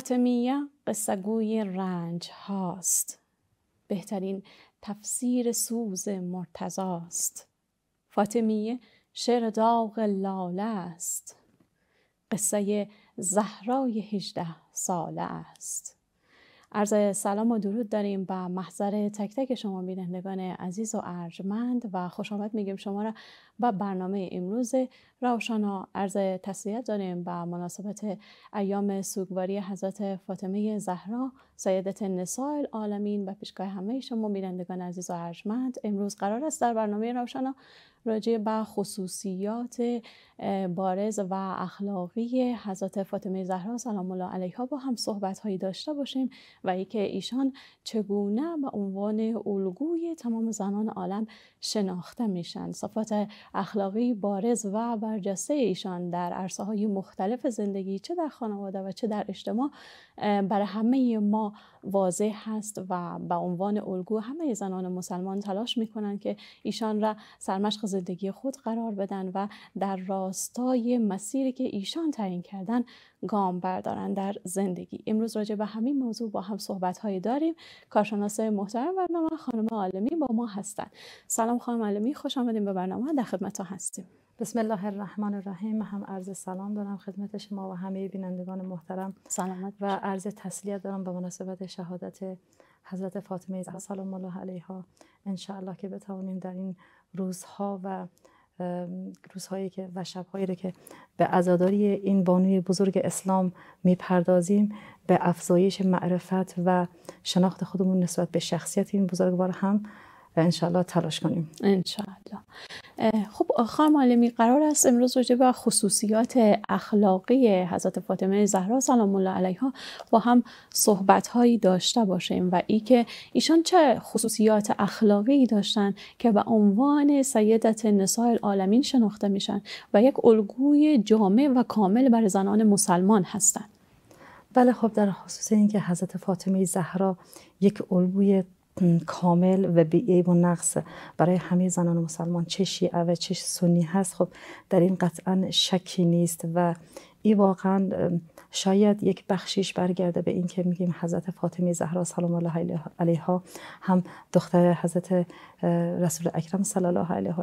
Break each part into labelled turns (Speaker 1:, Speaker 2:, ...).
Speaker 1: فاطمیه قصهگوی رنج هاست بهترین تفسیر سوز مرتزاست فاطمیه شعر داغ لاله است. قصه زهرای هجده ساله است. عرض سلام و درود داریم به محضر تک تک شما بینندگان عزیز و ارجمند و خوش آمد میگیم شما را به برنامه امروز روشانا عرض تسلیت داریم به مناسبت ایام سوگواری حضرت فاطمه زهرا سیدت نساء العالمین و پیشگاه همه شما بینندگان عزیز و ارجمند. امروز قرار است در برنامه روشانا راجع به خصوصیات بارز و اخلاقی حضرت فاطمه زهرا سلام الله علیها با هم صحبت هایی داشته باشیم و اینکه ایشان چگونه به عنوان الگوی تمام زنان عالم شناخته میشن. صفات اخلاقی بارز و برجسته ایشان در عرصه های مختلف زندگی چه در خانواده و چه در اجتماع برای همه ما واضح هست و به عنوان الگو همه زنان مسلمان تلاش می‌کنن که ایشان را سرمشق زندگی خود قرار بدن و در راستای مسیری که ایشان تعیین کردن گام بردارن در زندگی. امروز راجع به همین موضوع با هم صحبت هایی داریم. کارشناس محترم برنامه خانم عالمی با ما هستند سلام خانم عالمی خوش آمدیم به برنامه. در خدمت هستیم.
Speaker 2: بسم الله الرحمن الرحیم. هم عرض سلام دارم خدمت شما و همه بینندگان محترم.
Speaker 1: سلامت
Speaker 2: و عرض تسلیت دارم به مناسبت شهادت حضرت فاطمه زهرا سلام الله علیها. ان که بتوانیم در این روزها و روزهایی که و شبهایی که به عزاداری این بانوی بزرگ اسلام می‌پردازیم به افزایش معرفت و شناخت خودمون نسبت به شخصیت این بزرگوار هم انشالله تلاش کنیم.
Speaker 1: انشالله خب خانم عالمی قرار است امروز راجع به خصوصیات اخلاقی حضرت فاطمه زهرا سلام الله علیها با هم صحبت هایی داشته باشیم و ای که ایشان چه خصوصیات اخلاقی داشتن که به عنوان سیدت نساء العالمین شناخته میشن و یک الگوی جامع و کامل برای زنان مسلمان هستند
Speaker 2: بله خب در خصوص اینکه حضرت فاطمه زهرا یک الگوی کامل و بی و نقص. برای همه زنان مسلمان چه شیعه و چه سنی هست؟ خب در این قطعا شکی نیست و این واقعا شاید یک بخشیش برگرده به این که میگیم حضرت فاطمه زهرا سلام الله علیها هم دختر حضرت رسول اکرم صلی الله علیه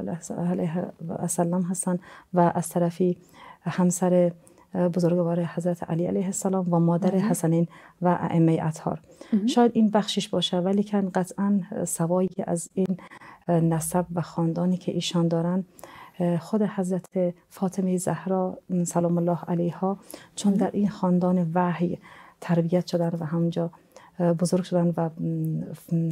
Speaker 2: و سلم هستن و از طرفی همسر بزرگوار حضرت علی علیه السلام و مادر. حسنین و ائمه اطهار. شاید این بخشش باشه ولی کن قطعا سوایی از این نسب و خاندانی که ایشان دارن خود حضرت فاطمه زهرا سلام الله علیها چون در این خاندان وحی تربیت شدن و همونجا بزرگ شدن و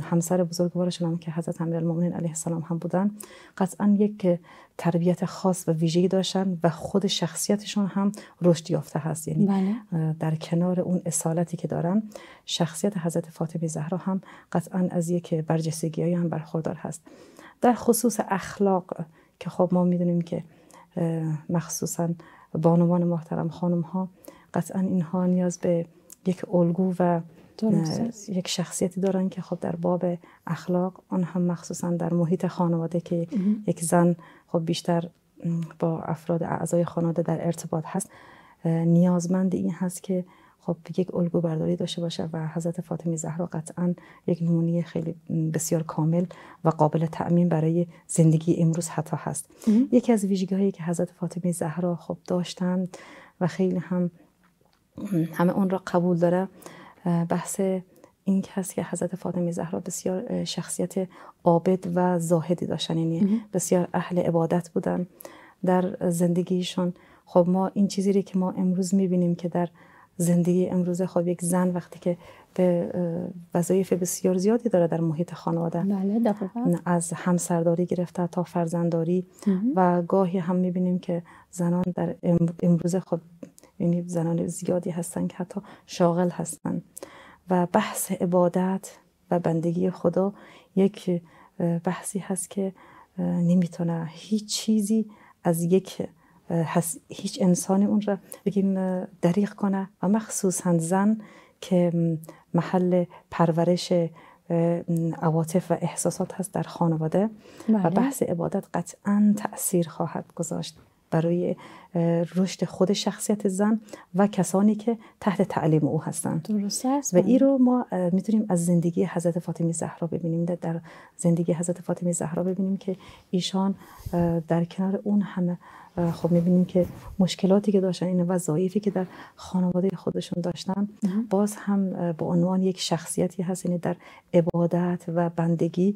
Speaker 2: همسر بزرگوارشون هم که حضرت امیرالمومنین علیه السلام هم بودن. قطعا یک تربیت خاص و ویژه‌ای داشتن و خود شخصیتشون هم رشد یافته هست. یعنی بله. در کنار اون اصالتی که دارن شخصیت حضرت فاطمه زهرا هم قطعا از یک برجستگی هم برخوردار هست. در خصوص اخلاق که خب ما می‌دونیم که مخصوصا بانوان محترم خانم ها قطعا اینها نیاز به یک الگو و یک شخصیتی دارن که خب در باب اخلاق آن هم مخصوصا در محیط خانواده که یک زن خب بیشتر با افراد اعضای خانواده در ارتباط هست نیازمند این هست که خب یک الگو برداری داشته باشه و حضرت فاطمه زهرا قطعا یک نمونه خیلی بسیار کامل و قابل تأمین برای زندگی امروز حتی هست. یکی از ویژگی هایی که حضرت فاطمه زهرا خب داشتن و خیلی هم همه اون را قبول داره بحث این هست که حضرت فاطمه زهرا بسیار شخصیت عابد و زاهدی داشتن. یعنی بسیار اهل عبادت بودن در زندگیشون خب ما این چیزی که ما امروز می‌بینیم که در زندگی امروز خب یک زن وقتی که به وظایف بسیار زیادی داره در محیط خانواده.
Speaker 1: بله
Speaker 2: از همسرداری گرفته تا فرزندداری و گاهی هم می‌بینیم که زنان در امروز خود یعنی زنان زیادی هستن که حتی شاغل هستن. و بحث عبادت و بندگی خدا یک بحثی هست که نمی‌تونه هیچ چیزی از یک هیچ انسانی اون را بگیم دریغ کنه. و مخصوصا زن که محل پرورش عواطف و احساسات هست در خانواده. و بله. بحث عبادت قطعا تأثیر خواهد گذاشت. برای رشد خود شخصیت زن و کسانی که تحت تعلیم او هستند.
Speaker 1: درست است.
Speaker 2: و این رو ما می‌تونیم از زندگی حضرت فاطمه زهرا ببینیم در زندگی حضرت فاطمه زهرا ببینیم که ایشان در کنار اون همه خب می‌بینیم که مشکلاتی که داشتن این وظایفی که در خانواده خودشون داشتن باز هم به عنوان یک شخصیتی هست یعنی در عبادت و بندگی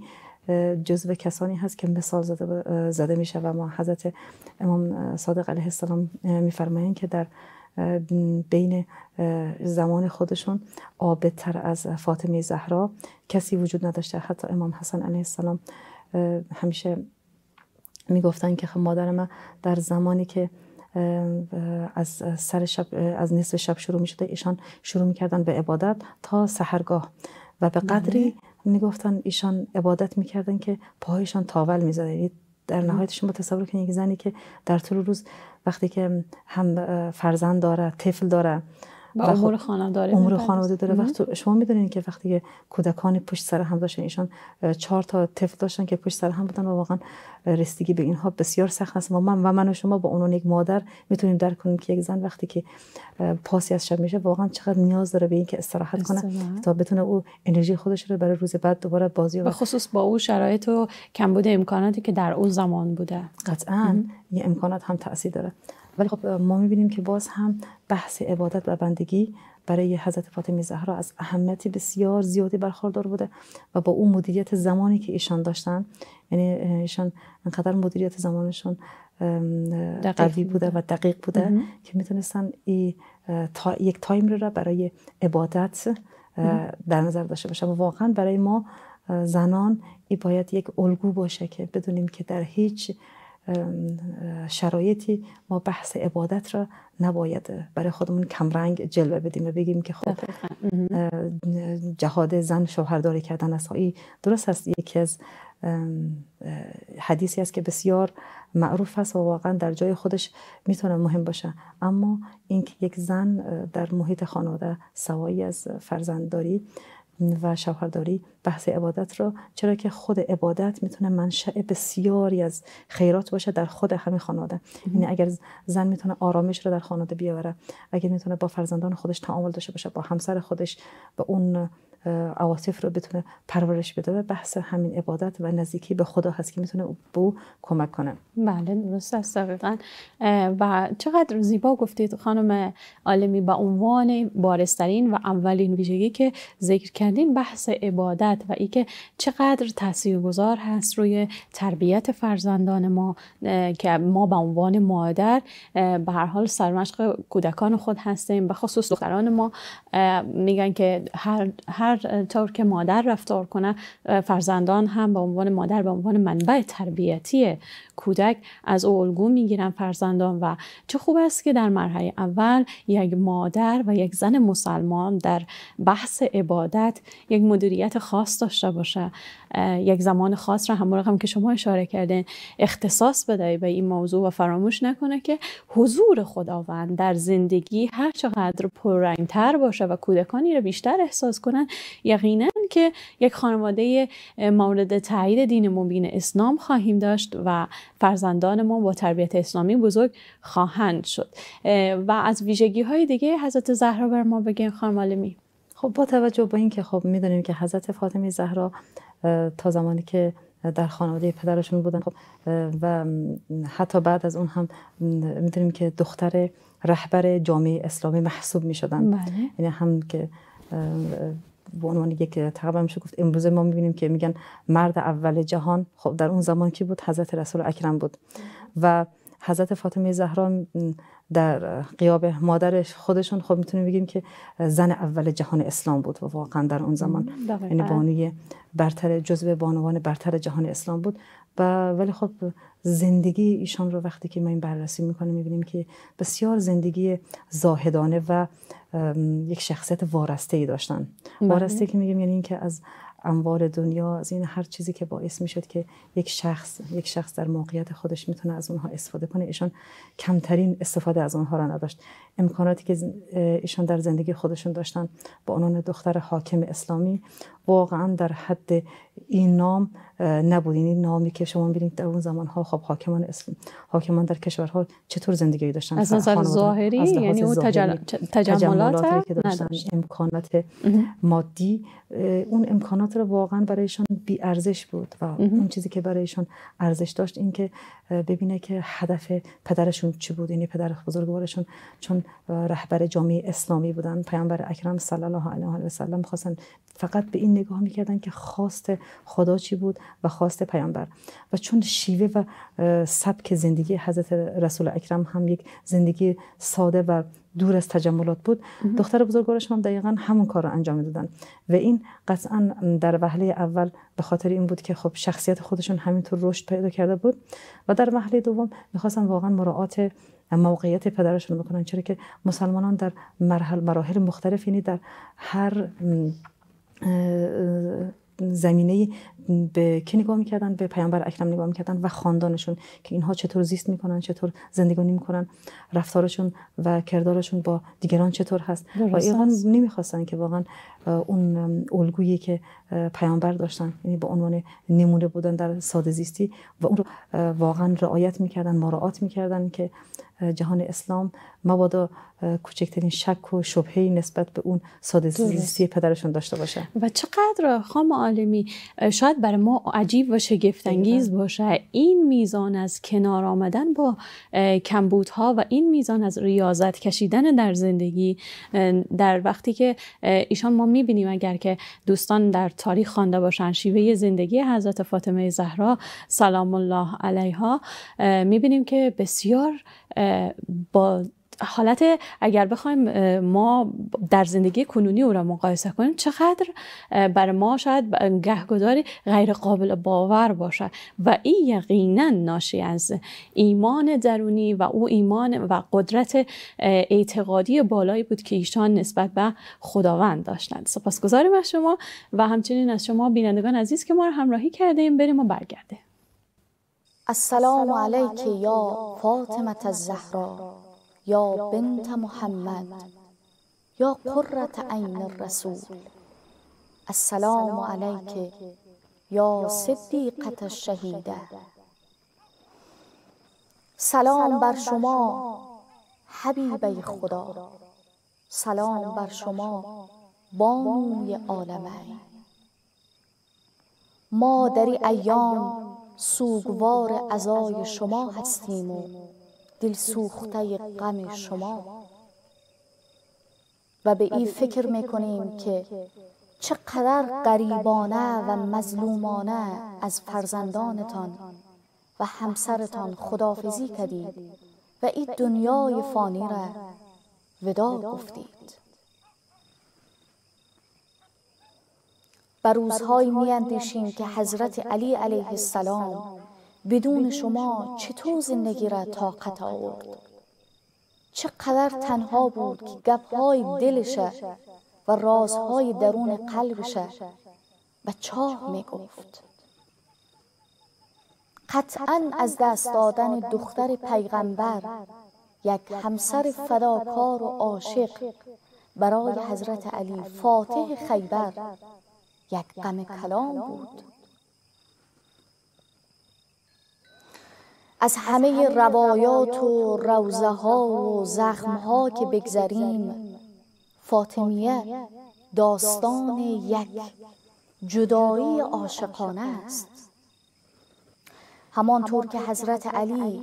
Speaker 2: جزو کسانی هست که مثال زده, زده میشه و ما حضرت امام صادق علیه السلام میفرمایند که در بین زمان خودشون عابدتر از فاطمه زهرا کسی وجود نداشته. حتی امام حسن علیه السلام همیشه می‌گفتن که خب مادر من در زمانی که از سر شب از نصف شب شروع می شده ایشان شروع می‌کردن به عبادت تا سحرگاه. و به قدری بله. می‌گفتن ایشان عبادت می‌کردن که پاهایشان تاول می‌زده. یعنی در نهایت شما تصور کنید یک زنی که در طول روز وقتی که هم فرزند داره طفل داره
Speaker 1: و امور خانواده
Speaker 2: امور خانواده داره. وقت شما می‌دونین که وقتی کودکان پشت سر هم داشتن ایشان چهار تا طفل داشتن که پشت سر هم بودن و واقعا رسیدگی به اینها بسیار سخت است. و من و من و شما با اون یک مادر می‌تونیم درک کنیم که یک زن وقتی که پاسی از شب میشه واقعا چقدر نیاز داره به اینکه استراحت کنه تا بتونه او انرژی خودش رو برای روز بعد دوباره بازی
Speaker 1: و خصوص با او شرایط و کمبود امکاناتی که در اون زمان بوده.
Speaker 2: قطعا. یه امکانات هم تاثیر داره. ولی خب ما می‌بینیم که باز هم بحث عبادت و بندگی برای حضرت فاطمه زهرا از اهمیتی بسیار زیادی برخوردار بوده و با اون مدیریت زمانی که ایشان داشتن یعنی ایشان انقدر مدیریت زمانشون قوی بوده و دقیق بوده که می‌تونستن ای تا یک تایم رو برای عبادت در نظر داشته باشن. و واقعا برای ما زنان ای باید یک الگو باشه که بدونیم که در هیچ شرایطی ما بحث عبادت را نباید برای خودمون کمرنگ جلوه بدیم و بگیم که خب جهاد زن شوهرداری کردن است درست است. یکی از حدیثی است که بسیار معروف است و واقعا در جای خودش می‌تونه مهم باشه. اما اینکه یک زن در محیط خانواده سوایی از فرزندداری و شوهرداری بحث عبادت رو چرا که خود عبادت می‌تونه منشأ بسیاری از خیرات باشه در خود همین خانواده. یعنی اگر زن می‌تونه آرامش رو در خانواده بیاوره اگر می‌تونه با فرزندان خودش تعامل داشته باشه با همسر خودش به اون عواطف رو بتونه پرورش بده بحث همین عبادت و نزدیکی به خدا هست که می‌تونه به او کمک کنه.
Speaker 1: بله درست است دقیقا. و چقدر زیبا گفتید خانم عالمی به عنوان بارسترین و اولین ویژگی که ذکر کردین بحث عبادت و ای که چقدر تاثیرگذار هست روی تربیت فرزندان ما که ما به عنوان مادر به هر حال سرمشق کودکان خود هستیم. به خصوص دختران ما میگن که هر هر طور که مادر رفتار کنه فرزندان هم به عنوان مادر به عنوان منبع تربیتی کودک از او الگو می‌گیرن فرزندان و چه خوب است که در مرحله اول یک مادر و یک زن مسلمان در بحث عبادت یک مدیریت خاص داشته باشه. یک زمان خاص را هم که شما اشاره کردین اختصاص بده به این موضوع و فراموش نکنه که حضور خداوند در زندگی هر چقدر پررنگتر باشه و کودکانی رو بیشتر احساس کنن یقینا که یک خانواده مورد تایید دین مبین اسلام خواهیم داشت و فرزندان ما با تربیت اسلامی بزرگ خواهند شد. و از ویژگی های دیگه حضرت زهرا بر ما بگین خانم عالمی.
Speaker 2: خب با توجه به اینکه خب می‌دونیم که حضرت فاطمه زهرا تا زمانی که در خانواده پدرشون بودن خب و حتی بعد از اون هم می‌دونیم که دختر رهبر جامعه اسلامی محسوب می‌شدن.
Speaker 1: بله.
Speaker 2: یعنی هم که به عنوان یک تقریبا میشه گفت امروز ما می‌بینیم که میگن مرد اول جهان خب در اون زمان کی بود؟ حضرت رسول اکرم بود. و حضرت فاطمه زهرا در قیاب مادرش خودشون خب می‌تونیم بگیم که زن اول جهان اسلام بود و واقعا در اون زمان. یعنی بانوی برتر جزو بانوان برتر جهان اسلام بود. و ولی خب زندگی ایشان رو وقتی که ما این بررسی می‌کنیم می‌بینیم که بسیار زندگی زاهدانه و یک شخصیت وارسته ای داشتن بله. وارسته که میگیم یعنی اینکه از اموال دنیا از این هر چیزی که باعث می‌شد که یک شخص یک شخص در موقعیت خودش می‌تونه از اونها استفاده کنه ایشان کمترین استفاده از اونها را نداشت. امکاناتی که ایشان در زندگی خودشون داشتن با عنوان دختر حاکم اسلامی واقعا در حد این نام نبود. این یعنی نامی که شما ببینید در اون زمان ها خب حاکمان اسلام حاکمان در کشورها چطور زندگی داشتن؟
Speaker 1: از نظر ظاهری؟ یعنی اون تجملات
Speaker 2: که داشتن. امکانات مادی اون امکانات رو واقعا برایشان بی ارزش بود و اون چیزی که برایشان ارزش داشت این که ببینه که هدف پدرشون چی بود. یعنی پدر بزرگوارشون چون رهبر جامعه اسلامی بودن. پیامبر اکرم صلی الله علیه و سلم خواستن فقط به این نگاه می‌کردن که خواست خدا چی بود و خواست پیامبر. و چون شیوه و سبک زندگی حضرت رسول اکرم هم یک زندگی ساده و دور از تجملات بود. دختر بزرگوارش هم دقیقا همون کار رو انجام دادن و این قطعا در وهله اول به خاطر این بود که خب شخصیت خودشون همینطور رشد پیدا کرده بود. و در وهله دوم می‌خواستن واقعا مراعات موقعیت پدرشون بکنن. چرا که مسلمانان در مرحل مراحل مختلف یعنی در هر زمینه به کی نگاه می‌کردن؟ به پیامبر اکرم نگاه می‌کردن و خاندانشون که اینها چطور زیست می‌کنن چطور زندگی می‌کنن رفتارشون و کردارشون با دیگران چطور هست. و ایران نمی‌خواستن که واقعا اون الگویی که پیامبر داشتن یعنی به عنوان نمونه بودن در ساده زیستی و اون رو واقعا رعایت می‌کردن مراعات می‌کردن که جهان اسلام مبادا کوچکترین شک و شبهی نسبت به اون ساده زیستی پدرشون داشته باشه.
Speaker 1: و چقدر خام عالمی شاید برای ما عجیب و شگفتانگیز باشه. این میزان از کنار آمدن با کمبودها و این میزان از ریاضت کشیدن در زندگی در وقتی که ایشان ما می‌بینیم اگر که دوستان در تاریخ خوانده باشن شیوه زندگی حضرت فاطمه زهرا سلام الله علیها می‌بینیم که بسیار با حالت اگر بخوایم ما در زندگی کنونی او را مقایسه کنیم چقدر بر ما شاید گهگداری غیر قابل باور باشد و این یقینا ناشی از ایمان درونی و او ایمان و قدرت اعتقادی بالایی بود که ایشان نسبت به خداوند داشتند. سپاسگزاریم از شما و همچنین از شما بینندگان عزیز که ما را همراهی کردیم. بریم و برگرده
Speaker 3: السلام علیک یا فاطمه الزهرا یا بنت محمد یا قرة عین الرسول. السلام علیک یا صدیقت الشهیده سلام بر شما حبیبه خدا. سلام بر شما بانوی عالمین. ما در ایام سوگوار ازای شما هستیم و دل سوخته غم شما. و به این فکر می‌کنیم که چقدر غریبانه و مظلومانه از فرزندانتان و همسرتان خدافزی کردید و این دنیای فانی را ودا گفتید. بر روزهایی میاندیشیم که حضرت علی علیه السلام بدون شما چطور زندگی را طاقت آورد؟ چقدر تنها بود که گپهای دلشه و رازهای درون قلبشه و چاه می گفت قطعا از دست دادن دختر پیغمبر یک همسر فداکار و عاشق برای حضرت علی فاتح خیبر یک غم کلام بود. از همه روایات و روزه ها و زخم ها که بگذریم فاطمیه داستان یک جدایی عاشقانه است. همانطور که حضرت علی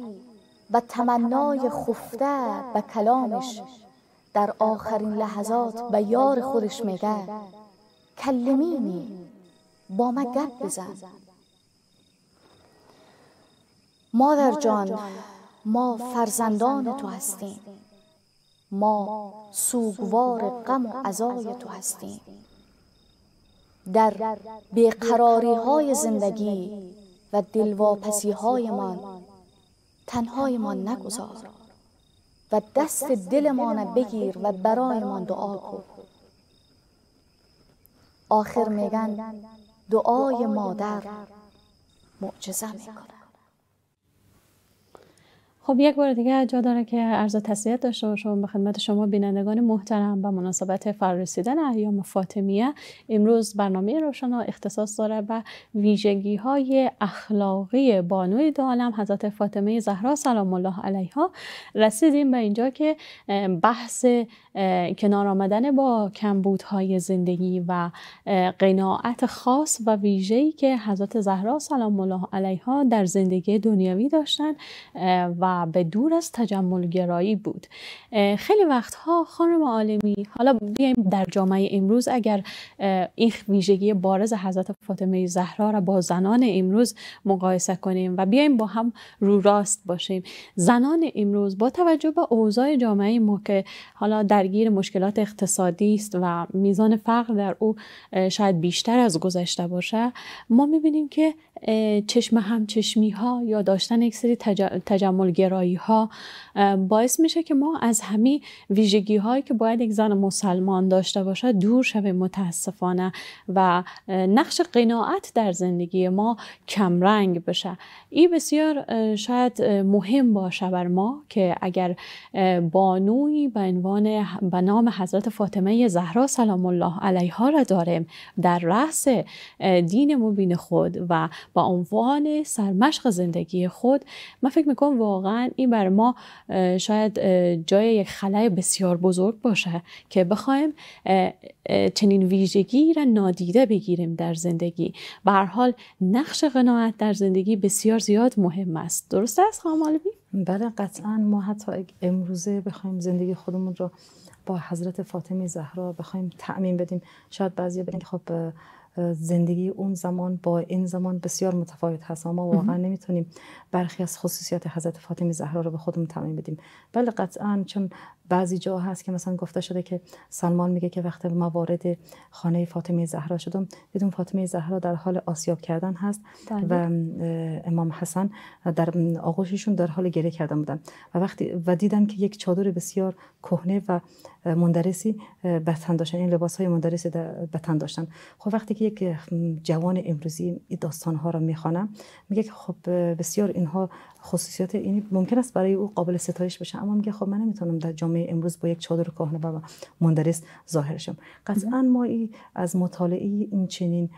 Speaker 3: و تمنای خفته به کلامش در آخرین لحظات به یار خودش میگه کلمینی با ما گپ بزن. مادر جان ما فرزندان تو هستیم. ما سوگوار غم و عزای تو هستیم. در بیقراری های زندگی و دلواپسی های من تنهای من نگذار و دست دلمان بگیر و برایمان دعا کن. آخر میگن دعای مادر معجزه می‌کنه
Speaker 1: خب یک بار دیگه جا داره که عرض تسلیت داشته باشم به خدمت شما بینندگان محترم به مناسبت فرارسیدن ایام فاطمیه. امروز برنامه روشنا اختصاص داره به ویژگی های اخلاقی بانوی دو عالم حضرت فاطمه زهرا سلام الله علیها. رسیدیم به اینجا که بحث کنار آمدن با کمبودهای زندگی و قناعت خاص و ویژه‌ای که حضرت زهرا سلام الله علیها در زندگی دنیوی داشتن و به دور از تجمل گرایی بود خیلی وقتها خانم عالمی حالا بیایم در جامعه امروز اگر این ویژگی بارز حضرت فاطمه زهرا را با زنان امروز مقایسه کنیم و بیایم با هم رو راست باشیم. زنان امروز با توجه به اوضاع جامعه ما که حالا درگیر مشکلات اقتصادی است و میزان فقر در او شاید بیشتر از گذشته باشه ما می‌بینیم که چشم همچشمی ها یا داشتن یک سری تجمل گرایی ها باعث میشه که ما از همه ویژگی هایی که باید یک زن مسلمان داشته باشه دور شویم متاسفانه و نقش قناعت در زندگی ما کمرنگ بشه. این بسیار شاید مهم باشه بر ما که اگر بانوی به عنوان به نام حضرت فاطمه زهرا سلام الله علیها را داریم در رأس دین مبین خود و با عنوان سرمشق زندگی خود من فکر می‌کنم واقعا این بر ما شاید جای یک خلای بسیار بزرگ باشه که بخوایم چنین ویژگی را نادیده بگیریم در زندگی. به حال نقش قناعت در زندگی بسیار زیاد مهم است. درست است خانم
Speaker 2: بله قطعا. ما حتی امروزه بخوایم زندگی خودمون رو با حضرت فاطمه زهرا بخوایم تأمین بدیم شاید بعضی بگن خب زندگی اون زمان با این زمان بسیار متفاوت هست. ما واقعا نمی‌تونیم برخی از خصوصیات حضرت فاطمه زهرا رو به خودمون تعمین بدیم. بله قطعا چون بعضی جا هست که مثلا گفته شده که سلمان میگه که وقتی ما وارد خانه فاطمه زهرا شدم دیدم فاطمه زهرا در حال آسیاب کردن هست بله. و امام حسن در آغوششون در حال گریه کردن بودن. و وقتی و دیدم که یک چادر بسیار کهنه و مندرسی بتن داشتن. این لباس های مندرسی بتن داشتن. خب وقتی که یک جوان امروزی این داستان ها را می‌خوانم میگه که خب بسیار اینها خصوصیات این ممکن است برای او قابل ستایش بشه. اما میگه خب من نمی‌تونم در جامعه امروز با یک چادر کهنه و مندرس ظاهر شم. قطعا ما ای از مطالعه این چنین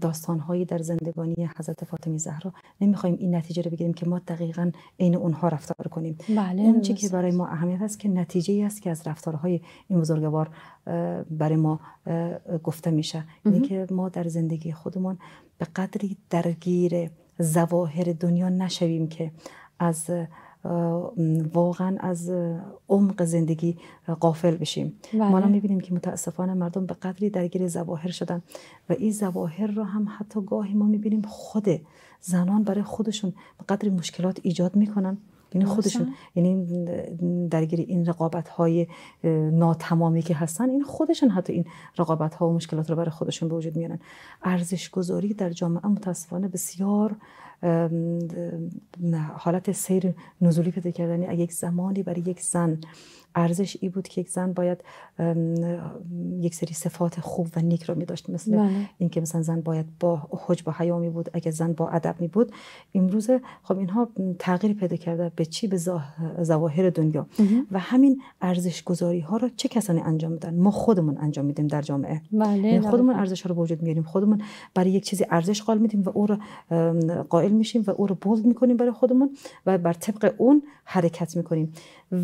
Speaker 2: داستانهایی در زندگانی حضرت فاطمه زهرا. نمی‌خوایم این نتیجه رو بگیریم که ما دقیقا عین اونها رفتار کنیم. بله اون چی که برای ما اهمیت است که نتیجه ای است که از رفتارهای این بزرگوار برای ما گفته میشه. اینه که ما در زندگی خودمون به قدری درگیر زواهر دنیا نشویم که از واقعا از عمق زندگی قافل بشیم. بله. ما می‌بینیم که متاسفانه مردم به قدری درگیر زواهر شدن و این زواهر رو هم حتی گاهی ما می‌بینیم خود زنان برای خودشون به قدری مشکلات ایجاد می‌کنن. یعنی خودشون یعنی درگیر این رقابت های ناتمامی که هستن این خودشون حتی این رقابت ها و مشکلات رو برای خودشون به وجود میارن. ارزش گذاری در جامعه متاسفانه بسیار حالت سیر نزولی پیدا کردن یک زمانی برای یک زن ارزش ای بود که یک زن باید یک سری صفات خوب و نیک رو می داشت مثل بله. اینکه مثلا زن باید با حج با حیا می بود اگه زن با ادب می بود امروز خب اینها تغییر پیدا کرده به چی؟ به ظواهر دنیا. و همین ارزش گذاری ها رو چه کسانی انجام میدن؟ ما خودمون انجام میدیم در جامعه. بله. یعنی خودمون ارزش ها رو وجود میاریم خودمون برای یک چیزی ارزش قائل میدیم و او رو قائل میشیم و او رو بولد می‌کنیم برای خودمون و بر طبق اون حرکت می‌کنیم.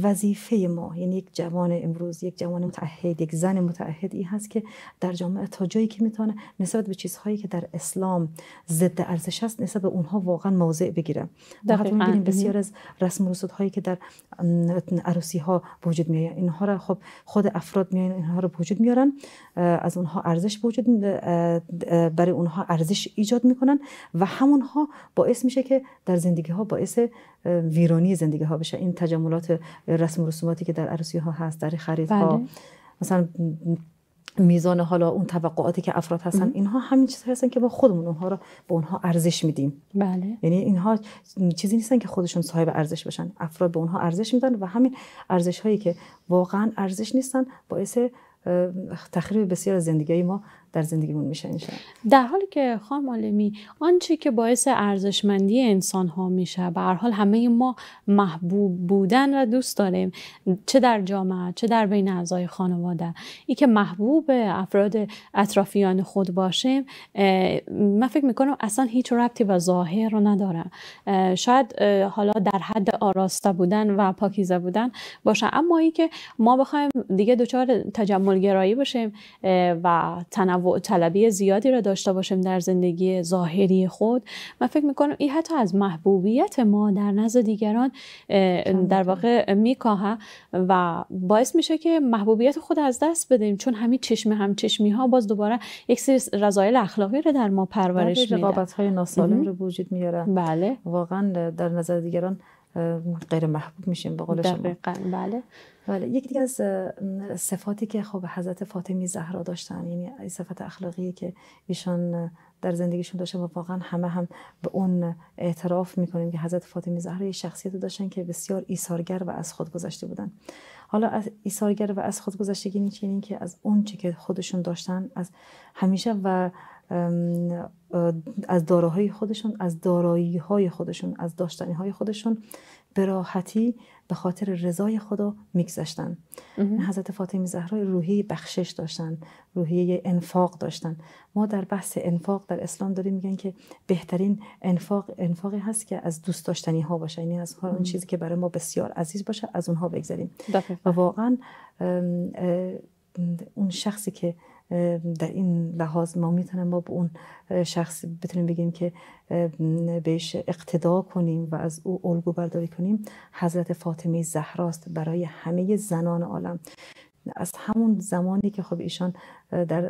Speaker 2: وظیفه ما یعنی یک جوان امروز یک جوان متعهد یک زن متعهد ای هست که در جامعه تا جایی که می‌تونه نسبت به چیزهایی که در اسلام ضد ارزش است نسبت به اونها واقعا موضع بگیره. حتی می‌بینیم بسیار از رسم و هایی که در عروسی ها وجود میاد اینها را خب خود افراد میان اینها رو وجود میارن از اونها ارزش وجود برای اونها ارزش ایجاد می‌کنن و همونها باعث میشه که در زندگی ها باعث ویرانی زندگی ها بشه. این تجملات رسم و رسوماتی که در عروسی ها هست در خرید ها بله. مثلا میزان حالا اون توقعاتی که افراد هستن اینها همین چیزهایی هستن که با خودمون اونها رو به اونها ارزش میدیم.
Speaker 1: بله.
Speaker 2: یعنی اینها چیزی نیستن که خودشون صاحب ارزش باشن افراد به اونها ارزش میدن و همین ارزش هایی که واقعا ارزش نیستن باعث تخریب بسیار از زندگی ما در زندگیمون میشه
Speaker 1: در حالی که خانم عالمی آنچه که باعث ارزشمندی انسان ها میشه به هر حال همه ما محبوب بودن و دوست داریم چه در جامعه چه در بین اعضای خانواده. ای که محبوب افراد اطرافیان خود باشیم من فکر می‌کنم اصلا هیچ ربطی و ظاهر رو نداره شاید حالا در حد آراسته بودن و پاکیزه بودن باشه. اما ای که ما بخوایم دیگه دچار تجمل گرایی باشیم و تنوع طلبی زیادی را داشته باشیم در زندگی ظاهری خود من فکر می‌کنم این حتی از محبوبیت ما در نزد دیگران در واقع میکاهه و باعث میشه که محبوبیت خود از دست بدیم. چون همین چشم هم چشمی ها باز دوباره یک سری رضایل اخلاقی رو در ما پرورش میده.
Speaker 2: رقابت های ناسالم رو وجود میاره.
Speaker 1: بله.
Speaker 2: واقعا در نظر دیگران غیر محبوب میشیم به قول شما.
Speaker 1: بله.
Speaker 2: بله یک دیگه از صفاتی که خب حضرت فاطمی زهرا داشتن یعنی صفت اخلاقی که ایشان در زندگیشون داشته و واقعا همه هم به اون اعتراف می‌کنیم که حضرت فاطمی زهرا یه شخصیت داشتن که بسیار ایثارگر و از خود گذشته بودن. حالا از ایثارگر و از خود گذشتگی نیچه که از اون چی که خودشون داشتن از همیشه و از داراهای خودشون از دارایی های خودشون از داشتنی های خودشون به راحتی به خاطر رضای خدا میگذشتن. حضرت فاطمه زهرا روحی بخشش داشتن روحیه انفاق داشتن. ما در بحث انفاق در اسلام داریم میگن که بهترین انفاق انفاقی هست که از دوست داشتنی ها باشه. یعنی از اون چیزی که برای ما بسیار عزیز باشه از اونها بگذاریم و واقعا اون شخصی که در این لحاظ ما می‌تونیم با به اون شخص بتونیم بگیم که بهش اقتدا کنیم و از او الگو برداری کنیم. حضرت فاطمه زهراست برای همه زنان عالم. از همون زمانی که خب ایشان در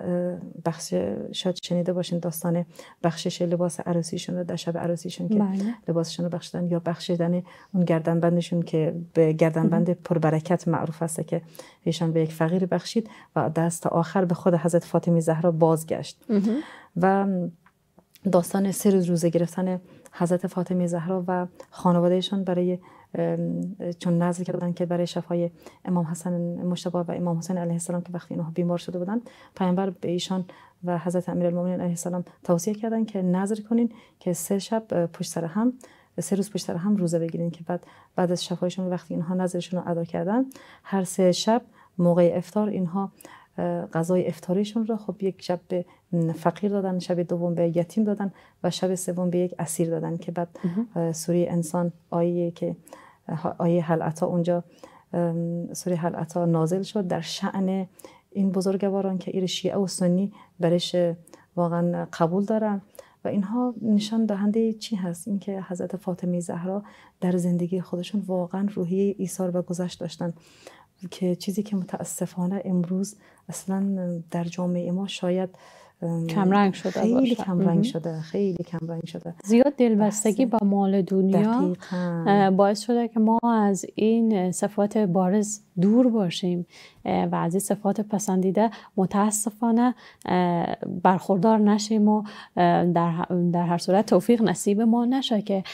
Speaker 2: بخش شاید شنیده باشین داستان بخشش لباس عروسیشون رو در شب عروسیشون که بله. لباسشون رو بخشیدن یا بخشیدن اون گردنبندشون که به گردنبند پربرکت معروف است که ایشان به یک فقیر بخشید و دست آخر به خود حضرت فاطمه زهرا بازگشت. و داستان سه روز روزه گرفتن حضرت فاطمه زهرا و خانوادهشان برای چون نظر کردن که برای شفای امام حسن مشتبه و امام حسین علیه السلام که وقتی اینها بیمار شده بودن پیامبر به ایشان و حضرت امیرالمومنین علیه السلام توصیه کردن که نظر کنین که سه شب پشت سر هم سه روز پشت سر هم روزه بگیرین که بعد بعد از شفایشون وقتی اینها نظرشون رو ادا کردن هر سه شب موقع افطار اینها غذای افطاریشون رو خب یک شب به فقیر دادن شب دوم به یتیم دادن و شب سوم به یک اسیر دادن که بعد سوری انسان آیه که آیه حلعتا اونجا سوره حلعتا نازل شد در شعن این بزرگواران که ایر شیعه و سنی برش واقعا قبول دارن. و اینها نشان دهنده چی هست؟ اینکه حضرت فاطمه زهرا در زندگی خودشون واقعا روحیه ایثار و گذشت داشتن. که چیزی که متاسفانه امروز اصلا در جامعه ما شاید
Speaker 1: رنگ شده
Speaker 2: خیلی کم رنگ شده خیلی کم رنگ شده.
Speaker 1: زیاد دلبستگی با مال دنیا باعث شده که ما از این صفات بارز دور باشیم و از این صفات پسندیده متاسفانه برخوردار نشیم و در, در هر صورت توفیق نصیب ما نشه که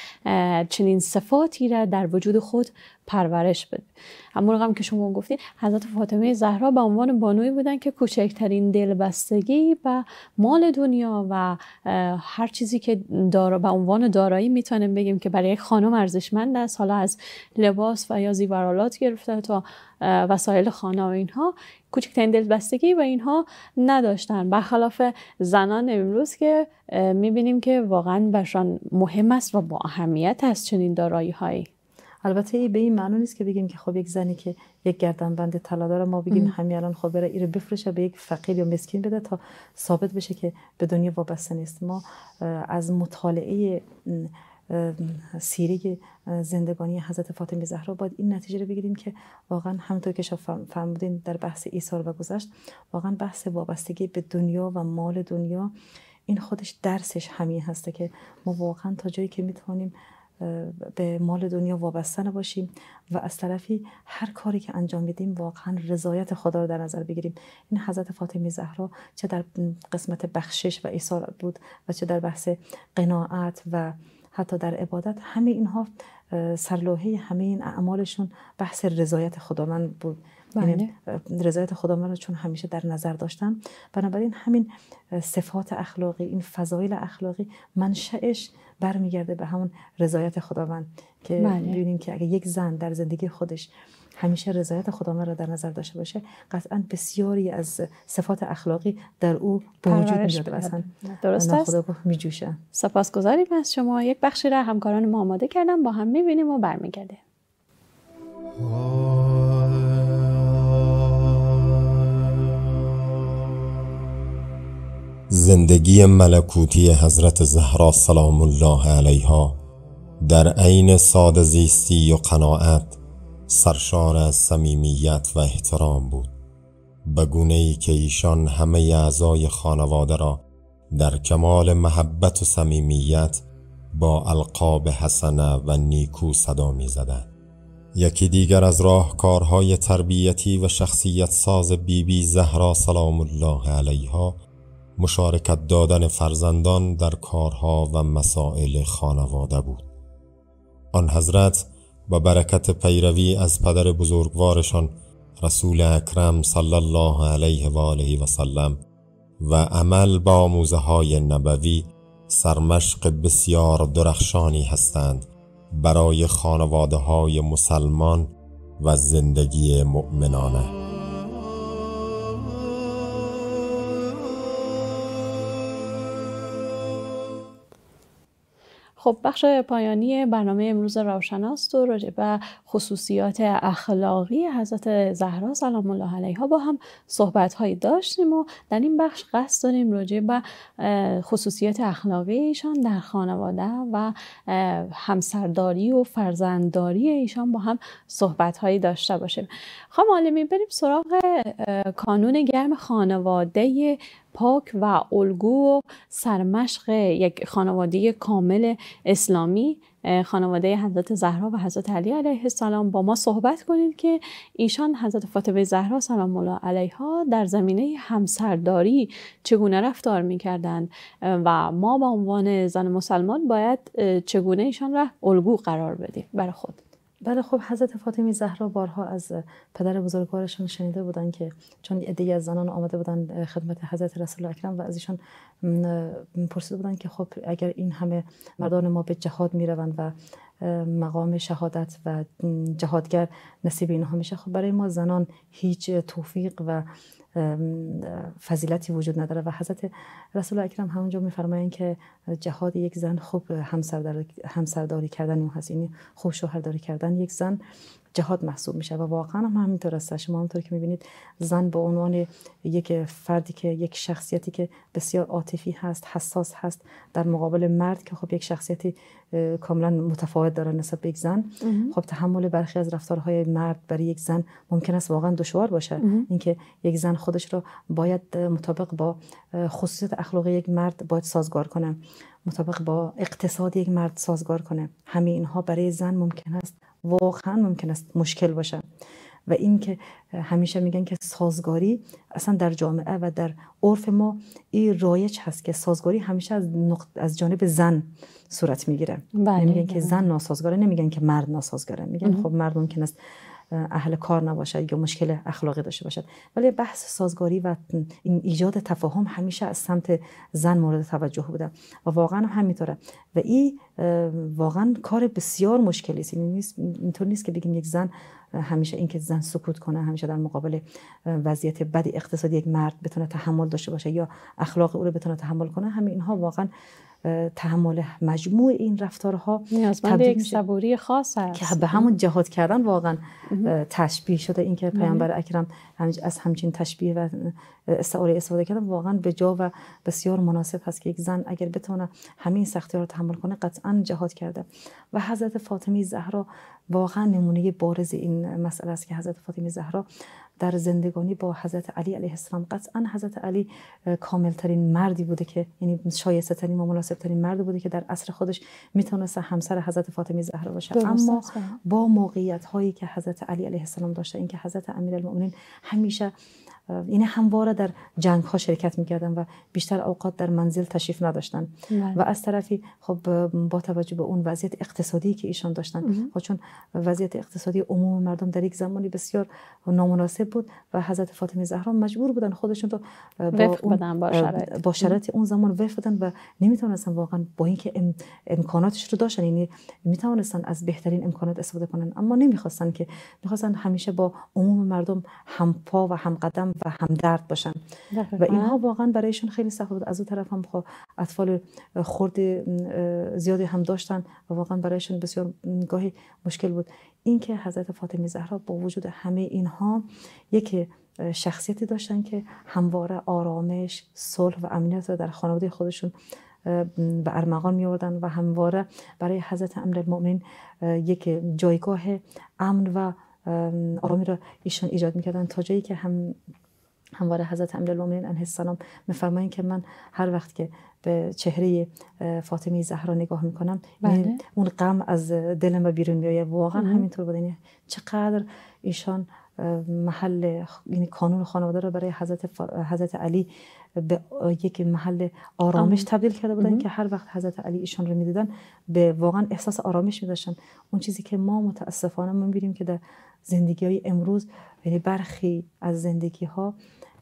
Speaker 1: چنین صفاتی را در وجود خود پرورش بده. همون رقم که شما گفتید حضرت فاطمه زهرا به عنوان بانوی بودن که کوچکترین دلبستگی و مال دنیا و هر چیزی که دارا به عنوان دارایی می‌تونیم بگیم که برای یک خانم ارزشمند است. حالا از لباس و یا زیورالات گرفته تا وسایل خانه و اینها. کوچکترین دلبستگی و اینها نداشتن. برخلاف زنان امروز که می‌بینیم که واقعا برشان مهم است و با اهمیت است چنین دارایی هایی
Speaker 2: البته به این معنی نیست که بگیم که خب یک زنی که یک گردنبند طلا داره ما بگیم همین الان خب بره ایره بفروشه به یک فقیر یا مسکین بده تا ثابت بشه که به دنیا وابسته نیست. ما از مطالعه سیره زندگانی حضرت فاطمه زهرا باید این نتیجه رو بگیریم که واقعا همونطور که شما فرمودین در بحث ایثار و گذشت واقعا بحث وابستگی به دنیا و مال دنیا این خودش درسش همین هسته که ما واقعا تا جایی که می‌تونیم به مال دنیا وابسته نباشیم و از طرفی هر کاری که انجام میدیم واقعا رضایت خدا رو در نظر بگیریم. این حضرت فاطمه زهرا چه در قسمت بخشش و ایثار بود و چه در بحث قناعت و حتی در عبادت همه اینها سرلوحه همه این اعمالشون بحث رضایت خداوند بود. یعنی رضایت خدا رو چون همیشه در نظر داشتم. بنابراین همین صفات اخلاقی این فضایل اخلاقی منشأش برمیگرده به همون رضایت خداوند که بله. ببینیم که اگه یک زن در زندگی خودش همیشه رضایت خداوند را در نظر داشته باشه قطعا بسیاری از صفات اخلاقی در او به وجود میاد اصلا
Speaker 1: درست است خدا
Speaker 2: میجوشه.
Speaker 1: سپاسگزاریم از شما. یک بخشی را همکاران ما آماده کردم با هم می‌بینیم و برمیگردیم.
Speaker 4: زندگی ملکوتی حضرت زهرا سلام الله علیها در عین ساده زیستی و قناعت سرشار از صمیمیت و احترام بود به گونه ای که ایشان همه اعضای خانواده را در کمال محبت و صمیمیت با القاب حسنه و نیکو صدا می زدن. یکی دیگر از راهکارهای تربیتی و شخصیت ساز بیبی بی زهرا سلام الله علیها مشارکت دادن فرزندان در کارها و مسائل خانواده بود. آن حضرت با برکت پیروی از پدر بزرگوارشان رسول اکرم صلی الله علیه و آله و سلم و عمل با آموزه های نبوی سرمشق بسیار درخشانی هستند برای خانواده های مسلمان و زندگی مؤمنانه.
Speaker 1: خب بخش پایانی برنامه امروز روشناست و راجع به خصوصیات اخلاقی حضرت زهرا سلام الله علیها با هم صحبت هایی داشتیم و در این بخش قصد داریم راجع به خصوصیات اخلاقی ایشان در خانواده و همسرداری و فرزندداری ایشان با هم صحبت هایی داشته باشیم. خب معلمی بریم سراغ کانون گرم خانواده پاک و الگو و سرمشق یک خانواده کامل اسلامی خانواده حضرت زهرا و حضرت علی علیه السلام. با ما صحبت کنید که ایشان حضرت فاطمه زهرا سلام الله علیها در زمینه همسرداری چگونه رفتار می‌کردند و ما به عنوان زن مسلمان باید چگونه ایشان را الگو قرار بدیم. برای خود.
Speaker 2: بله خب حضرت فاطمه زهرا بارها از پدر بزرگوارشان شنیده بودن که چون عده از زنان آمده بودن خدمت حضرت رسول اکرم و از ایشان پرسیده بودن که خب اگر این همه مردان ما به جهاد می‌روند و مقام شهادت و جهادگر نصیب اینها میشه خب برای ما زنان هیچ توفیق و فضیلتی وجود نداره. و حضرت رسول اکرم همونجا میفرمایند که جهاد یک زن خوب همسرداری کردن اون هست. یعنی خوب شوهرداری کردن یک زن جهاد محسوب میشه و واقعا هم همینطور است. شما همونطور که می‌بینید زن به عنوان یک فردی که یک شخصیتی که بسیار عاطفی هست حساس هست در مقابل مرد که خب یک شخصیتی کاملا متفاوت داره نسبت به یک زن. خب تحمل برخی از رفتارهای مرد برای یک زن ممکن است واقعا دشوار باشه. اینکه یک زن خودش رو باید مطابق با خصوصیت اخلاقی یک مرد باید سازگار کنه. مطابق با اقتصاد یک مرد سازگار کنه. همه اینها برای زن ممکن است. واقعا ممکن است مشکل باشه. و اینکه همیشه میگن که سازگاری اصلا در جامعه و در عرف ما این رایج هست که سازگاری همیشه از, از جانب زن صورت می‌گیره. بله نمیگن که بله. زن ناسازگاره نمیگن که مرد ناسازگاره. میگن خب مرد ممکن است اهل کار نباشد یا مشکل اخلاقی داشته باشد. ولی بحث سازگاری و ایجاد تفاهم همیشه از سمت زن مورد توجه بوده و واقعا همینطوره. و این واقعا کار بسیار مشکلی است. اینطور نیست که بگیم یک زن همیشه اینکه زن سکوت کنه همیشه در مقابل وضعیت بدی اقتصادی یک مرد بتونه تحمل داشته باشه یا اخلاق او رو بتونه تحمل کنه همین اینها واقعا تحمل مجموع این رفتارها
Speaker 1: نیازمند یک صبوری خاص است.
Speaker 2: که به همون جهاد کردن واقعا تشبیه شده. اینکه پیامبر اکرم از همچین تشبیه و استعاره استفاده کردن واقعا به جا و بسیار مناسب هست که یک زن اگر بتونه همین سختی رو تحمل کنه قطعا جهاد کرده. و حضرت فاطمه زهرا واقعا نمونه بارز این مسئله است که حضرت فاطمه زهرا در زندگانی با حضرت علی علیه السلام. قطعا حضرت علی کاملترین مردی بوده که یعنی شایسته ترین و مناسب ترین مرد بوده که در عصر خودش می‌تونست همسر حضرت فاطمه زهرا باشه. اما با موقعیت هایی که حضرت علی علیه السلام داشته اینکه حضرت امیرالمؤمنین همیشه این همواره در جنگ ها شرکت می‌کردن و بیشتر اوقات در منزل تشریف نداشتن. بله. و از طرفی خب با توجه به اون وضعیت اقتصادی که ایشان داشتن خب چون وضعیت اقتصادی عموم مردم در یک زمانی بسیار نامناسب بود و حضرت فاطمه زهرا مجبور بودن خودشون رو
Speaker 1: با, اون با شرایط.
Speaker 2: اون زمان وفق بدن و نمی‌تونستن واقعا با اینکه ام امکاناتش رو داشتن یعنی می‌تونستن از بهترین امکانات استفاده کنن. اما نمی‌خواستن که می‌خواستن همیشه با عموم مردم هم پا و هم قدم و همدرد باشن و اینها واقعا برایشون خیلی سخت بود. از اون طرف هم خب اطفال خرد زیادی هم داشتن و واقعا برایشون بسیار گاهی مشکل بود. اینکه حضرت فاطمه زهرا با وجود همه اینها یک شخصیتی داشتن که همواره آرامش صلح و امنیت رو در خانواده خودشون به ارمغان می آوردن و همواره برای حضرت امیرالمؤمنین یک جایگاه امن و آرامی را ایشان ایجاد می‌کردن تا جایی که هم همواره حضرت امیرالمومنین علیه السلام میفرمایند که من هر وقت که به چهره فاطمه زهرا نگاه می‌کنم بله. اون غم از دلم بیرون میآید. واقعا همینطور بود. یعنی چقدر ایشان محل یعنی کانون خانواده رو برای حضرت حضرت علی به یک محل آرامش تبدیل کرده بودن که هر وقت حضرت علی ایشان رو می‌دیدن به واقعا احساس آرامش میداشتن. اون چیزی که ما متاسفانه می‌بینیم که در زندگی های امروز یعنی برخی از زندگی ها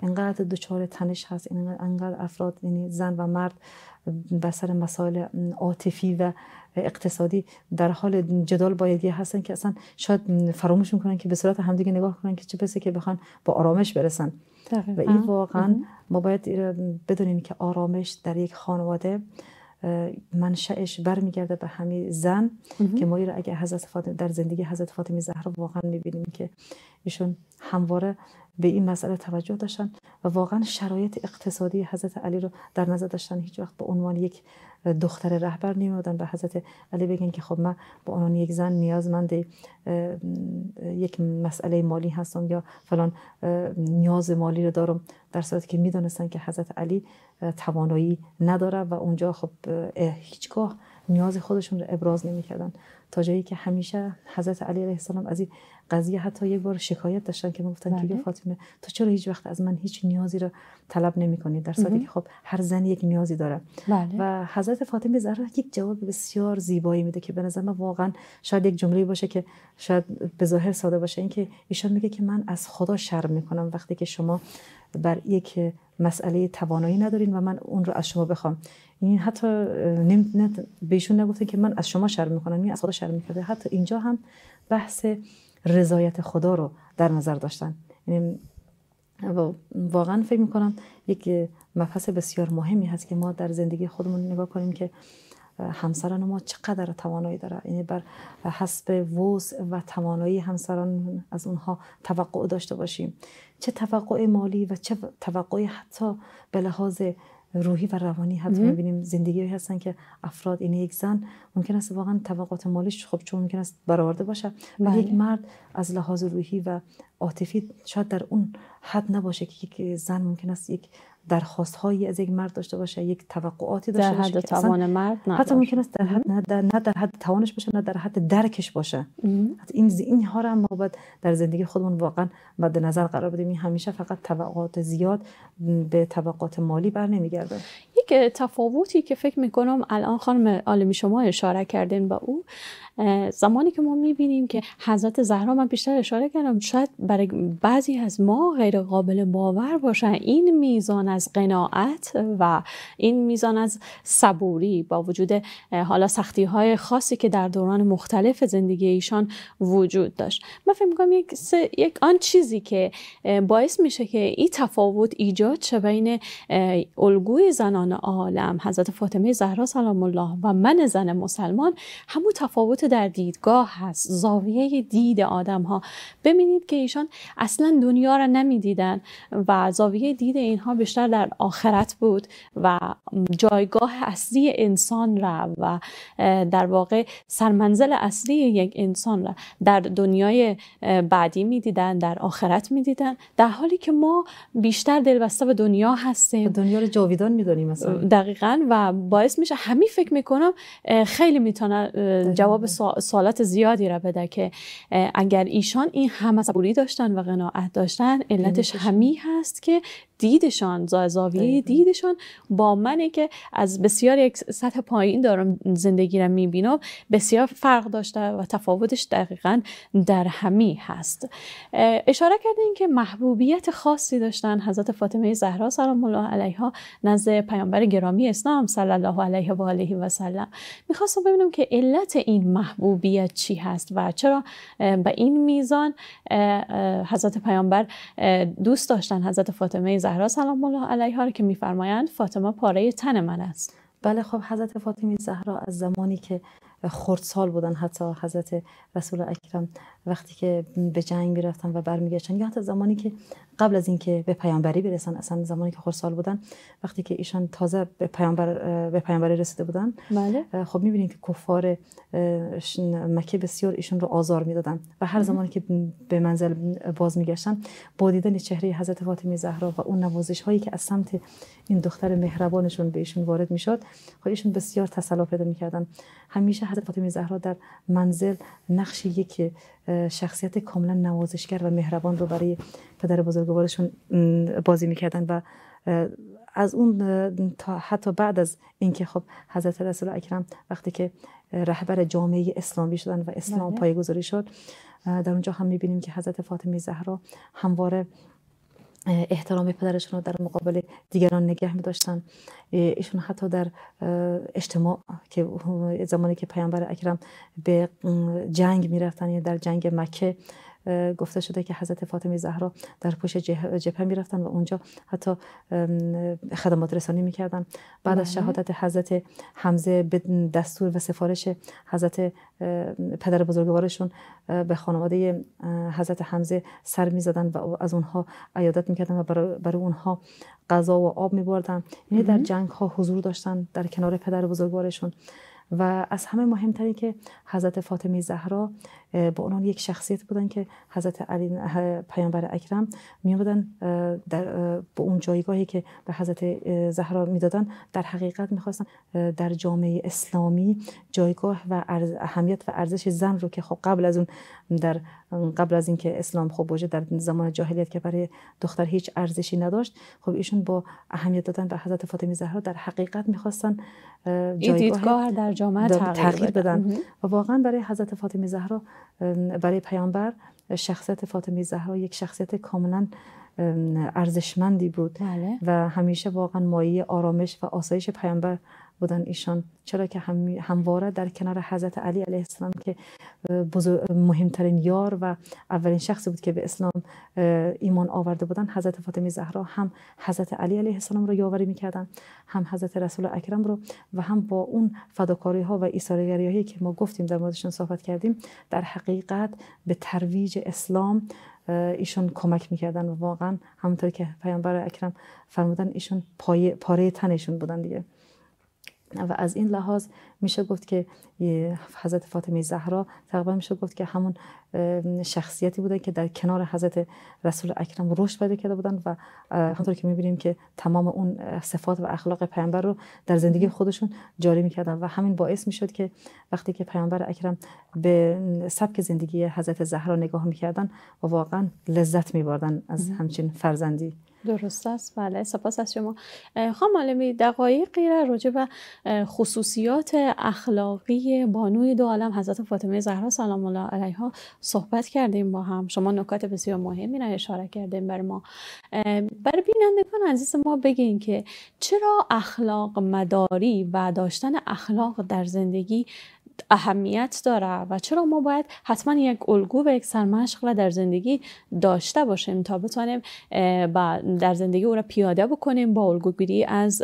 Speaker 2: انقدر دچار تنش هست انقدر افراد یعنی زن و مرد به سر مسائل عاطفی و اقتصادی در حال جدال با هستن که اصلا شاید فراموش می‌کنن که به صورت همدیگه نگاه کنن که چه بسه که بخوان با آرامش برسن. و این واقعا ما باید بدونیم که آرامش در یک خانواده منشأش برمیگرده به همین زن که ما را اگه حضرت فاطمه در زندگی حضرت فاطمه زهرا واقعا می‌بینیم که ایشون همواره به این مسئله توجه داشتن و واقعا شرایط اقتصادی حضرت علی رو در نظر داشتن. هیچ وقت به عنوان یک دختر رهبر نمیدن به حضرت علی بگن که خب من به عنوان یک زن نیازمند یک مسئله مالی هستم یا فلان نیاز مالی رو دارم. در صورتی که می‌دونستن که حضرت علی توانایی نداره و اونجا خب هیچگاه نیاز خودشون رو ابراز نمی‌کردن. تا جایی که همیشه حضرت علی علیه السلام از این قضیه حتی یک بار شکایت داشتن که گفتن که بله. فاطمه تو چرا هیچ وقت از من هیچ نیازی رو طلب نمی کنی در صورتی که خب هر زن یک نیازی داره. بله. و حضرت فاطمه زهرا یک جواب بسیار زیبایی میده که به نظر من واقعا شاید یک جمله باشه که شاید به ظاهر ساده باشه. اینکه ایشان میگه که من از خدا شرم می‌کنم وقتی که شما بر یک مسئله توانایی ندارین و من اون رو از شما بخوام. این حتی نم بهشون نگفته که من از شما شرم می‌کنم این از خدا شرم می‌کرده حتی اینجا هم بحث رضایت خدا رو در نظر داشتن. یعنی واقعا فکر می‌کنم یک مبحث بسیار مهمی هست که ما در زندگی خودمون نگاه کنیم که همسران ما چقدر توانایی داره. یعنی بر حسب وضع و توانایی همسران از اونها توقع داشته باشیم. چه توقع مالی و چه توقعی حتی به لحاظ روحی و روانی حتی می‌بینیم زندگی هستن که افراد این یک زن ممکن است واقعا طبقات مالیش خب چون ممکن است برآورده باشه. و یک بله. مرد از لحاظ روحی و عاطفی شاید در اون حد نباشه که یک زن ممکن است یک درخواست هایی از یک مرد داشته باشه یک توقعاتی داشته
Speaker 1: باشه در حد توان مرد
Speaker 2: نه حتی ممکن است در حد نه در, نه در حد توانش باشه نه در حد درکش باشه. این این ها را ما باید در زندگی خودمون واقعا مد نظر قرار بدیم. همیشه فقط توقعات زیاد به توقعات مالی بر نمیگرده.
Speaker 1: یک تفاوتی که فکر می‌کنم الان خانم عالمی شما اشاره کردین با او زمانی که ما می‌بینیم که حضرت زهرا من بیشتر اشاره کردم شاید برای بعضی از ما غیر قابل باور باشن این میزان از قناعت و این میزان از صبوری با وجود حالا سختی های خاصی که در دوران مختلف زندگی ایشان وجود داشت. من فکر می‌کنم یک, یک آن چیزی که باعث میشه که این تفاوت ایجاد شه بین الگوی زنان عالم حضرت فاطمه زهرا سلام الله و من زن مسلمان همون تفاوت در دیدگاه هست زاویه دید آدم ها ببینید که ایشان اصلا دنیا را نمی‌دیدن و زاویه دید اینها بیشتر در آخرت بود و جایگاه اصلی انسان را و در واقع سرمنزل اصلی یک انسان را در دنیای بعدی می‌دیدن در آخرت می‌دیدن. در حالی که ما بیشتر دلبسته به دنیا هستیم.
Speaker 2: دنیا رو جاویدان
Speaker 1: دقیقا و باعث میشه همین فکر می‌کنم خیلی می‌تونه جواب سوالات زیادی را بده که اگر ایشان این همه صبوری داشتن و قناعت داشتن علتش همی هست که دیدشان زاویه دیدشان با منی که از بسیار یک سطح پایین دارم زندگی را می‌بینم. بسیار فرق داشته و تفاوتش دقیقا در همی هست. اشاره کردین که محبوبیت خاصی داشتن. حضرت فاطمه زهرا سلام الله علیها نزد پیامبر گرامی اسلام صلی الله علیه و آله و سلم. می‌خواستم ببینم که علت این محبوبیت چی هست و چرا به این میزان حضرت پیامبر دوست داشتن حضرت فاطمه زهرا سلام الله علیها رو که میفرمایند فاطمه پاره تن من است.
Speaker 2: بله خب حضرت فاطمه زهرا از زمانی که خردسال بودن حتی حضرت رسول اکرم وقتی که به جنگ می‌رفتن و برمیگشتن یا حتی زمانی که قبل از اینکه به پیامبری برسن اصلا زمانی که خردسال بودن وقتی که ایشان تازه به پیامبر به پیامبری رسیده بودن
Speaker 1: بله.
Speaker 2: خب می‌بینید که کفار مکه بسیار ایشون رو آزار می‌دادن و هر زمانی که به منزل باز میگشتن با دیدن چهره حضرت فاطمه زهرا و اون نوازش هایی که از سمت این دختر مهربانشون به ایشون وارد می‌شد خب ایشون بسیار تسلا پیدا می‌کردن همیشه حضرت فاطمه زهرا در منزل نقش یک شخصیت کاملا نوازشگر و مهربان رو برای پدر بزرگوارشون بازی می‌کردن و از اون تا حتی بعد از اینکه خب حضرت رسول اکرم وقتی که رهبر جامعه اسلامی شدن و اسلام بله. پایگذاری شد در اونجا هم می‌بینیم که حضرت فاطمه زهرا همواره احترام پدرشون رو در مقابل دیگران نگه می داشتن ایشون حتی در اجتماع که زمانی که پیامبر اکرم به جنگ می رفتن یعنی در جنگ مکه گفته شده که حضرت فاطمه زهرا در پشت جبهه می‌رفتن و اونجا حتی خدمات رسانی می‌کردن. بعد از بله. شهادت حضرت حمزه به دستور و سفارش حضرت پدر بزرگوارشون به خانواده حضرت حمزه سر می‌زدن و از اونها عیادت می‌کردن و برای اونها غذا و آب میبردن. یعنی در جنگ ها حضور داشتن در کنار پدر بزرگوارشون. و از همه مهمتری که حضرت فاطمه زهرا با اونان یک شخصیت بودن که حضرت علی پیامبر اکرم می در با اون جایگاهی که به حضرت زهرا می‌دادن در حقیقت می‌خواستن در جامعه اسلامی جایگاه و اهمیت و ارزش زن رو که خب قبل از اون در قبل از اینکه اسلام خب وجود در زمان جاهلیت که برای دختر هیچ ارزشی نداشت خب ایشون با اهمیت دادن به حضرت فاطمه زهرا در حقیقت می‌خواستن
Speaker 1: جایگاه در جامعه تغییر
Speaker 2: بدن. و واقعا برای حضرت فاطمه زهرا برای پیامبر شخصیت فاطمه زهرا یک شخصیت کاملا ارزشمندی بود
Speaker 1: بله.
Speaker 2: و همیشه واقعا مایه آرامش و آسایش پیامبر بودن ایشان. چرا که همواره در کنار حضرت علی علیه السلام که مهمترین یار و اولین شخصی بود که به اسلام ایمان آورده بودن حضرت فاطمه زهرا هم حضرت علی علیه السلام رو یاوری می‌کردن هم حضرت رسول اکرم رو و هم با اون فداکاری ها و ایثارگری هایی که ما گفتیم در موردشون صحبت کردیم در حقیقت به ترویج اسلام ایشون کمک می‌کردن و واقعا همونطور که پیامبر اکرم فرمودن ایشون پای پاره تنشون بودن دیگه. و از این لحاظ میشه گفت که حضرت فاطمه زهرا تقریبا میشه گفت که همون شخصیتی بوده که در کنار حضرت رسول اکرم رشد پیدا کرده بودن و همونطور که می‌بینیم که تمام اون صفات و اخلاق پیامبر رو در زندگی خودشون جاری می‌کردن و همین باعث می‌شد که وقتی که پیامبر اکرم به سبک زندگی حضرت زهرا نگاه می‌کردن و واقعا لذت میبردن از همچین فرزندی.
Speaker 1: درست است؟ بله سپاس از شما. خانم عالمی دقایقی را راجع به خصوصیات اچلاقی بانوی دو عالم حضرت فاطمه زهرا سلام الله علیها صحبت کردیم با هم. شما نکات بسیار مهمی را اشاره کردیم بر ما. برای بینندگان عزیز ما بگین که چرا اخلاق مداری و داشتن اخلاق در زندگی اهمیت داره و چرا ما باید حتما یک الگو و یک سرمشق در زندگی داشته باشیم تا بتونیم در زندگی او را پیاده بکنیم با الگوگیری از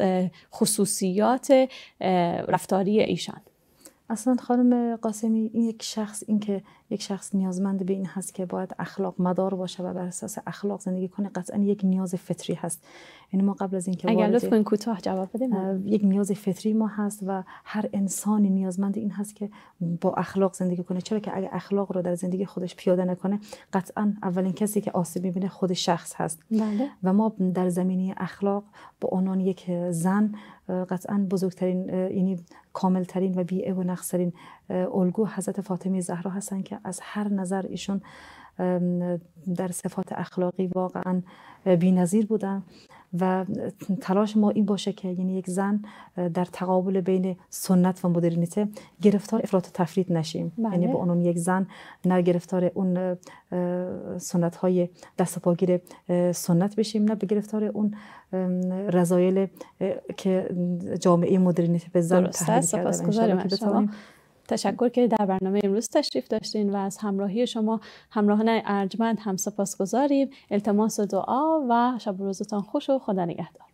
Speaker 1: خصوصیات رفتاری ایشان.
Speaker 2: اصلا خانم قاسمی این یک شخص این که یک شخص نیازمند به این هست که باید اخلاق مدار باشه و بر اساس اخلاق زندگی کنه. قطعا یک نیاز فطری هست. یعنی ما قبل از اینکه
Speaker 1: اگر لطف کوتاه جواب بدیم.
Speaker 2: یک نیاز فطری ما هست و هر انسانی نیازمند این هست که با اخلاق زندگی کنه. چرا که اگر اخلاق رو در زندگی خودش پیاده نکنه قطعا اولین کسی که آسیب می‌بینه خود شخص هست.
Speaker 1: بله.
Speaker 2: و ما در زمینه اخلاق با عنوان یک زن قطعا بزرگترین یعنی کاملترین و بیعه و نقصترین الگو حضرت فاطمه زهرا هستن که از هر نظر ایشون در صفات اخلاقی واقعا بی‌نظیر بودن و تلاش ما این باشه که یعنی یک زن در تقابل بین سنت و مدرنیته گرفتار افراط و تفرید نشیم. بله. یعنی به عنوان یک زن نه گرفتار اون سنت های دست پاگیر سنت بشیم نه به گرفتار اون رضایل که جامعه مدرنیته به زن تحمیل کرده
Speaker 1: تشکر که در برنامه امروز تشریف داشتین و از همراهی شما همراهان ارجمند هم سپاس گذاریم التماس دعا و شب روزتان خوش و خدا نگهدار.